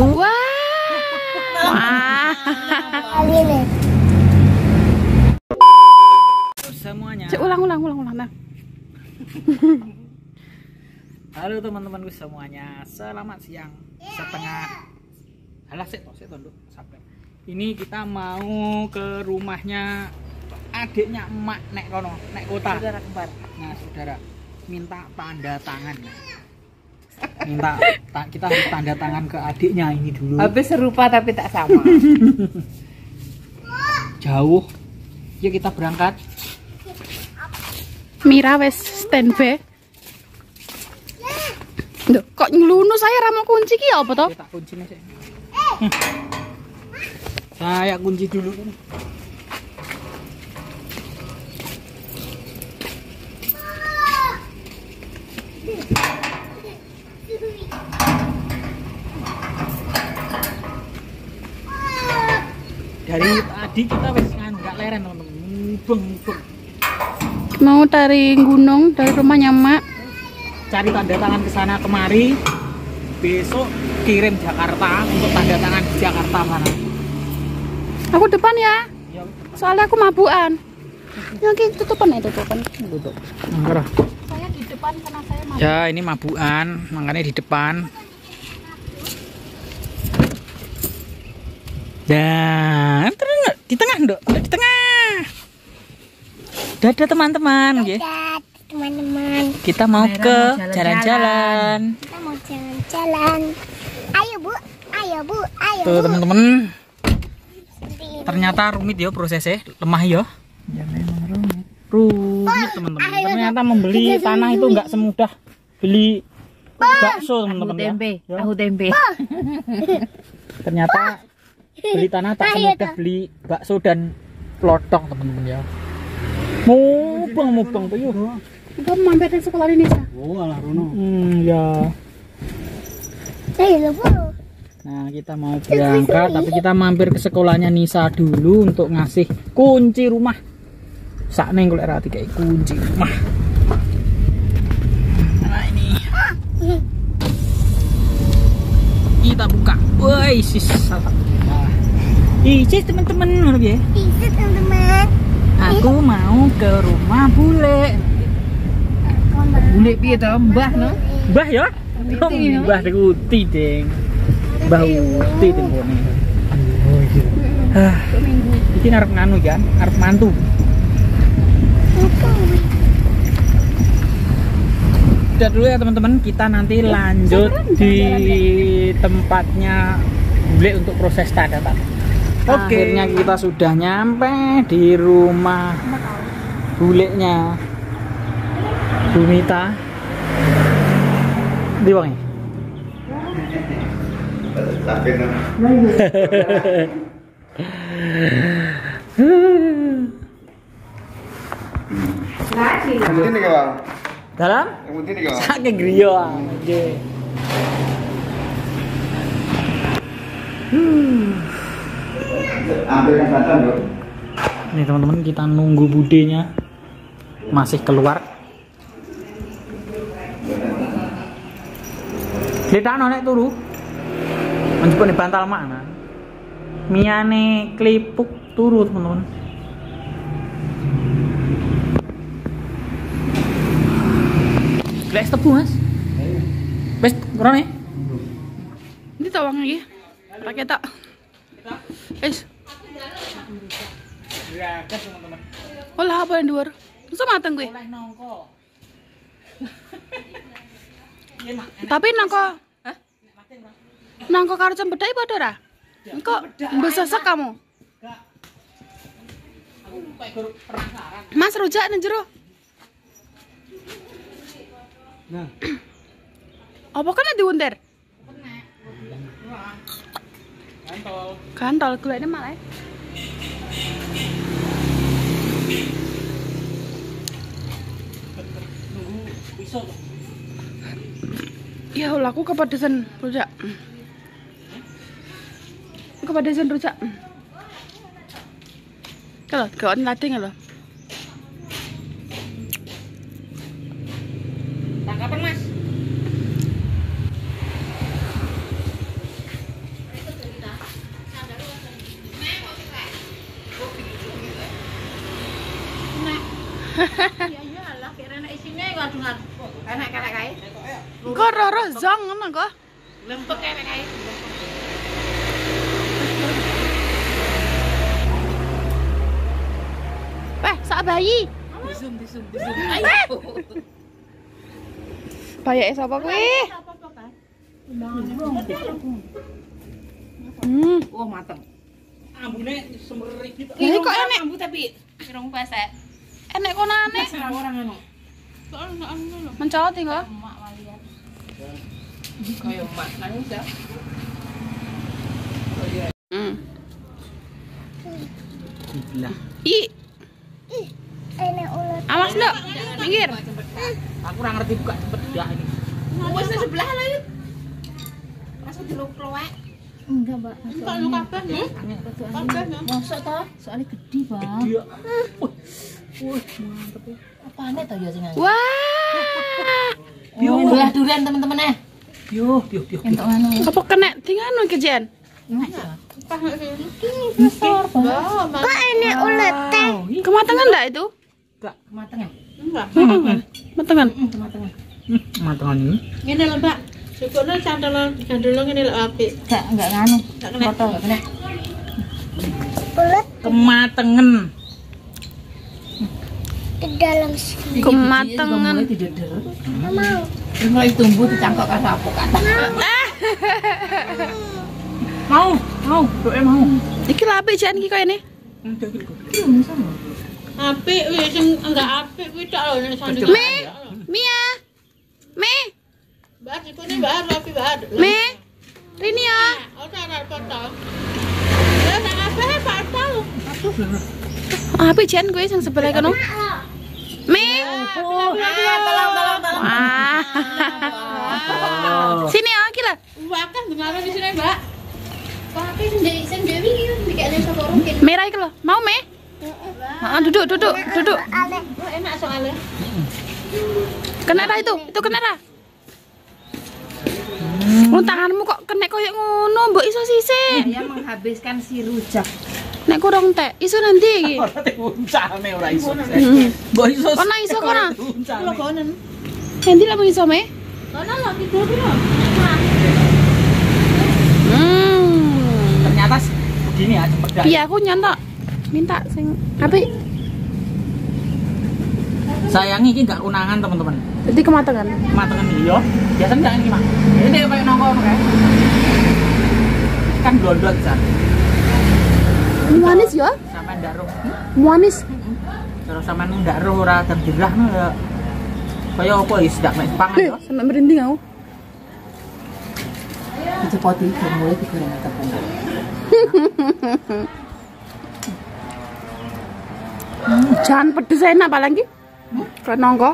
Wah. Wah. semuanya Cek ulang ulang ulang ulang. Nah. halo teman-temanku semuanya selamat siang setengah alah sih toh sih tunduk sampai ini kita mau ke rumahnya adiknya emak nek kono nek kota Saudara kembar. nah saudara minta tanda tangan minta ta- kita harus tanda tangan ke adiknya ini dulu Habis serupa tapi tak sama. jauh yuk kita berangkat Mira wes standby. Duh, kok ngelunu saya ramo kunci ki apa toh? kita kunci nih saya kunci dulu dari tadi kita wes kan nggak leren teman-teman mubeng mubeng Mau dari gunung dari rumahnya Mak. cari tanda tangan ke sana kemari besok kirim Jakarta untuk tanda tangan di Jakarta mana Aku depan ya. ya Soalnya aku mabukan. Yang kayak tutupan itu tutupan. tutup Enggak. Saya di depan karena saya mabuk. Ya ini mabukan, makanya di depan. Dan terus di tengah dok, di tengah. Dadah teman-teman, ya. Dadah teman-teman, Kita mau ke jalan-jalan. kita mau jalan-jalan. Ayo bu, ayo bu, ayo Tuh bu. teman-teman, ternyata rumit ya prosesnya, lemah ya. Ya memang rumit. Rumit teman-teman. Ternyata membeli tanah itu nggak semudah beli bakso teman-teman ya. Ya. tahu tempe. ternyata beli tanah tak semudah beli bakso dan plotong teman-teman ya. Mubeng mubeng tuh yuk. Kamu mampir di sekolah ini, Sa? oh alah Rono. Hmm, ya. Ayo bu. nah kita mau berangkat tapi kita mampir ke sekolahnya Nisa dulu untuk ngasih kunci rumah. Saat neng kalau rati kayak kunci rumah. Nah ini. Kita buka. Woi sis alhamdulillah Isis teman-teman ngono ya Bisa teman-teman. Aku mau ke rumah bule. Bule piye to, Mbah no? Mbah ya? Oh, Mbah Uti, Ding. Mbah Uti tembone. Ah, iki arep nganu kan, arep mantu. Udah dulu ya teman-teman, kita nanti lanjut di tempatnya bule untuk proses tanda tangan. Oke. Akhirnya kita sudah nyampe di rumah bulenya Bumita. Di wangi. Dalam sakit griyo aja. Bro. Nih teman-teman kita nunggu budenya masih keluar. Kita nek turu. Menjepuk di bantal mana? Miane klipuk turu teman-teman. Lek tebu mas. Bes, kurang nih. Ini tawang lagi. Pakai tak. Es. teman-teman. Olah apa yang luar? Masa matang gue. Oleh nongko. Tapi nangko Hah? Nangko karo cempedai padha ra? Engko besesek kamu. Mas rujak nang jero. Nah. Apa kan diuntir? Gantol. Gantol gulane malah. Ya Allah, aku kepedesan rujak. Kepedesan rujak. Kalau gak lading lho. Tangkapan mas. Roh zong ngono kok. Lempeng kae kae. Eh, sak bayi. Di zoom di zoom. Ayo. Bayake sapa kuwi? Hmm. Oh, mateng. Ambune semerik gitu. Lah kok enek Ambu tapi pirang pesek. enek konane. Orang anu. Mencolot iki kok. Kayak emak nangis ya. Hmm. Gila. I, Ini ulat. awas nduk. Minggir. Aku ora ngerti buka bedak ini. Wes sebelah lah yuk. Masuk di loak. Enggak, Mbak. Enggak lu kabeh. Kabeh ya. Masuk toh? Soalnya gede, Bang. Dia. Apane toh ya sing nganggo? Wah. Yo, belah durian teman-teman eh. Yo, yo, yo. Entuk anu. Apa kena tinganu iki Jen? Besar, Bang. Kok ini ulat teh? Kematangan enggak itu? Kematangan. Enggak. Kematangan. Kematangan. Hmm, matangan ini. Ngene lho, Mbak. Syukurnya cantelan gandulung ini lho apik. Enggak, enggak nganu. Enggak kena. Enggak kena. Ulat Kematangan. Di dalam sini. Kematangan. Mau. Mulai tumbuh dicangkok karo apa kata. Mau, mau, doe mau. Iki apik Jen iki koyo ini. Apik wis sing enggak apik kuwi tok lho nek sandi. Me, Mia. Me, Mbak dikune Mbak apik Mbak. Me. Rini ya. Ora ora foto. Ya tak apa foto. Apik Jen kuwi sing sebelah kono. Me. Tolong, tolong, tolong. Wah. Sini ya lho. Wah kan dengaran di sini Mbak. Tapi sendiri sendiri ini bikin ada sapa mungkin. Merah iki lho. Mau Me? Heeh, duduk, duduk, duduk. Oh, enak soalnya. Kena ra itu? Itu kena ra? Oh, tanganmu kok kena koyo ngono, mbok iso sisih. Saya menghabiskan si rujak. Nek kurang teh, iso nanti iki. Ora diuncane ora iso. Mbok iso. Kono iso kono. Kalau konen. Nanti lah iso me. Kono lho tidur lho. Hmm. Ternyata begini ya cepet Iya, aku nyontok. Minta sing apik. Sayangi iki enggak kunangan teman-teman. Jadi kematangan. Matangan iki yo. Biasanya enggak ini, Mak. Ini kayak nongkrong kayak. Kan blondot kan. Manis ya? Sampai ndak roh. Manis. Terus sampean ndak roh ora terjerah no ya. Kaya apa ya sedak mek pangan Eh, yo. sampai merinding aku. Dicepoti dan mulai digoreng tepung. Jangan pedes enak apalagi. Kayak nongko.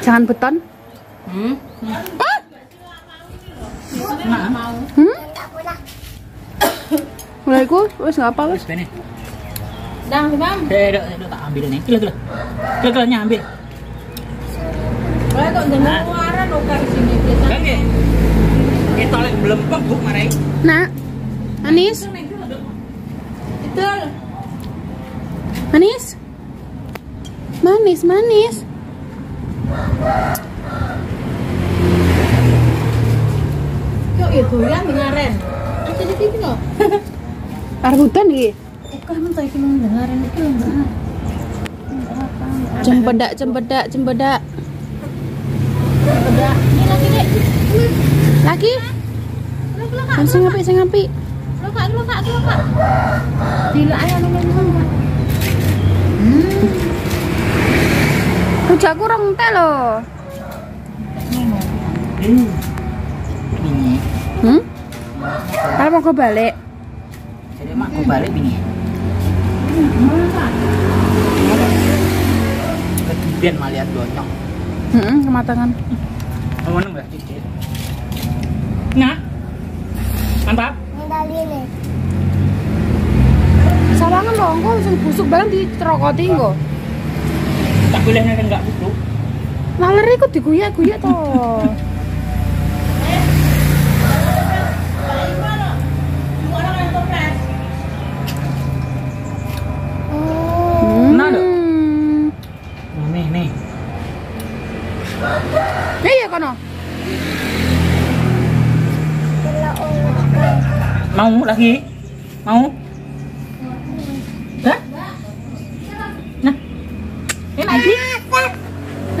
Jangan beton. Hmm. Hmm? Mulai ku, wes nggak apa wes. Dang, Bang. Eh, dok, dok, tak ambil ini. Gila, gila. Gila, gila, nyambil. Lah kok ndelok muara lho kak sini kita. Kan ya? Kita lagi belempeng, Bu, marai. Nak, manis, Itu manis, manis, manis. kok ya goyang ngaren. Ada di sini lho. Arbutan iki. Kok emang tadi mau dengerin itu enggak? Cempedak, cempedak, cempedak. Beda. Ini lagi dek. Lagi? Kan sing apik, sing apik. Lo kak, lo kak, lo kak. Bila ayah nunggu nunggu. Rujakku rong teh lho. Ini. Hmm? Kalau mau balik. Jadi mak gue balik ini. Kemudian malah lihat gonyok. Hmm, kematangan. Kamu enggak cicit? Nah. Mantap. Sawangan lho, engko sing busuk barang dicerokoti engko. Tak boleh kan enggak busuk. Laler iku diguyak-guyak to. Nah, dok. Hmm. Nih, nih. Iya kono. Kalau ulet. Mau lagi? Mau? Hah? Nah. Ini lagi.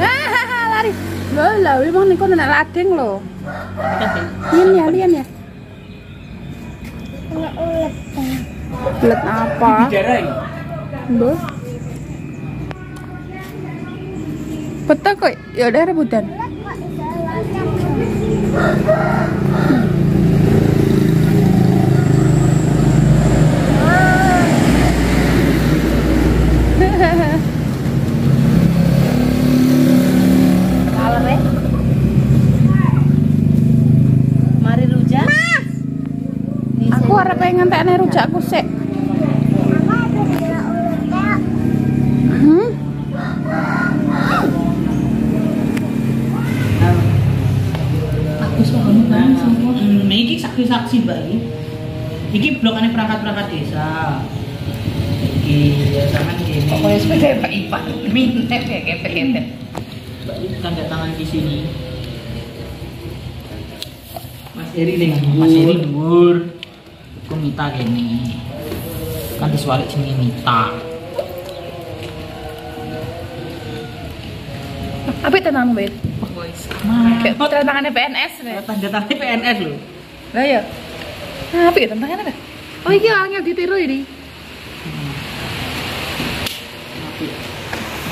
Hahaha, lari. Loh, lah, emang nih kok nenek lading loh. Kasih. Lian ya, lian ya. Kalau ulet. Belet apa? Bicara ini. Loh. Betul kok, ya udah rebutan. Kalere. Mari rujak. Aku harap pengen ngentekne rujakku sik. Saksi-saksi mbak ini. Iki blokannya perangkat-perangkat desa. Iki ya sama gini. Pokoknya sepeda Pak Ipan. Mintek ya ketek-ketek. Mbak ini tanda tangan di sini. Mas Eri nih, Mas Eri dhuwur. Aku Mita gini. Kan disualik sini Mita. Apa itu tentang Bet? Mah, Kayak tanda tangannya PNS nih. tanda tangan PNS loh. Lah ya. Nah, apa ya tanda tangannya dah? Oh iya, angel ditiru ini.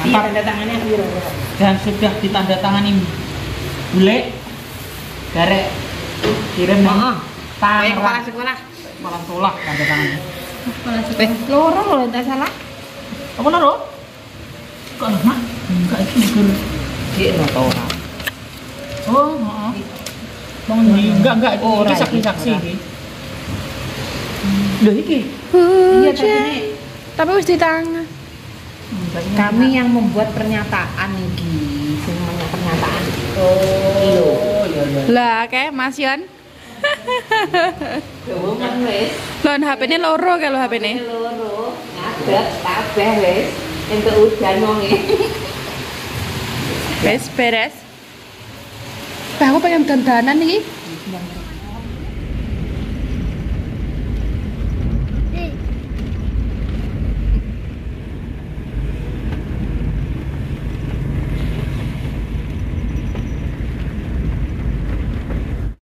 Mantap. tanda tangannya Dan sudah ditandatangani bule garek kirim nih. Tangan kepala sekolah. Kepala sekolah tanda tangannya. Eh, loro loh, tak salah. Apa loro? Kok lama? Enggak itu gur. Dia nggak tahu. Oh, heeh. Bang di enggak enggak Oh, ora, saksi-saksi ora. iki. Lho iki. Iya, tapi Tapi wis di tangan. kami yang membuat pernyataan iki, semuanya pernyataan. Oh, iya iya. Lah, kayak Mas Yon. Lon HP ini loro kalau HP ini. Loro, ngadeg kabeh wis. Entuk udan wong e. Wes beres. Bah, aku pengen dandanan nih.